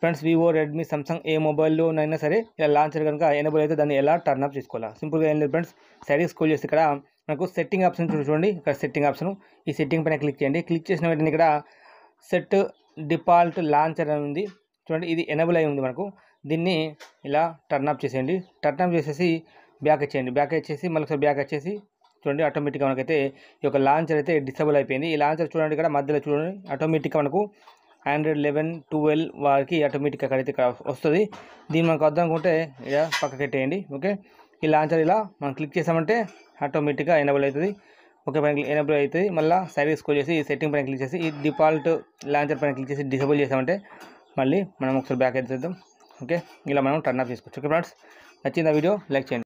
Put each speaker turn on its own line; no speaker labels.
Friends Vivo Redmi Samsung ఏ మొబైల్లోనైనా సరే ఇలా లాంచర్ కనుక ఎనబుల్ అయితే దాన్ని ఎలా టర్న్ ఆఫ్ చేసుకోవాలా? సింపుల్గా ఏం లేదు ఫ్రెండ్స్ సైడ్కి స్కూల్ చేసి ఇక్కడ మనకు సెట్టింగ్ ఆప్షన్ చూడండి. ఇక్కడ సెట్టింగ్ ఆప్షన్ ఈ సెట్టింగ్ పైన క్లిక్ చేయండి. క్లిక్ చేసిన వెంటనే ఇక్కడ సెట్ డిఫాల్ట్ లాంచర్ అని ఉంది. చూడండి ఇది ఎనబుల్ అయి ఉంది మనకు. దీన్ని ఇలా టర్న్ ఆఫ్ చేసేయండి. టర్న్ ఆఫ్ చేసేసి బ్యాక్ ఇచ్చేయండి బ్యాక్ ఇచ్చేసి మళ్ళీ ఒకసారి బ్యాక్ వచ్చేసి చూడండి ఆటోమేటిక్గా మనకైతే ఈ యొక్క లాంచర్ అయితే డిసేబుల్ అయిపోయింది. ఈ లాంచర్ చూడండి ఇక్కడ మధ్యలో చూడండి ఆటోమేటిక్గా మనకు హండ్రెడ్ లెవెన్ ట్వెల్వ్ వారికి ఆటోమేటిక్ అక్కడైతే ఇక్కడ వస్తుంది. దీన్ని మనకు వద్దాం అనుకుంటే ఇలా పక్కకెట్టేయండి ఓకే? ఈ లాంచర్ ఇలా మనం క్లిక్ చేసామంటే ఆటోమేటిక్గా ఎనబుల్ అవుతుంది ఓకే పైన ఎనబుల్ అవుతుంది మళ్ళీ సైడ్ స్కోల్ చేసి ఈ సెట్టింగ్ పైన క్లిక్ చేసి ఈ డిఫాల్ట్ లాంచర్ పైన క్లిక్ చేసి డిసేబుల్ చేసామంటే మళ్ళీ మనం ఒకసారి బ్యాక్ అయితే ఓకే? ఇలా మనం టర్న్ ఆఫ్ చేసుకోవచ్చు. Okay friends? నచ్చింది వీడియో లైక్ చేయండి.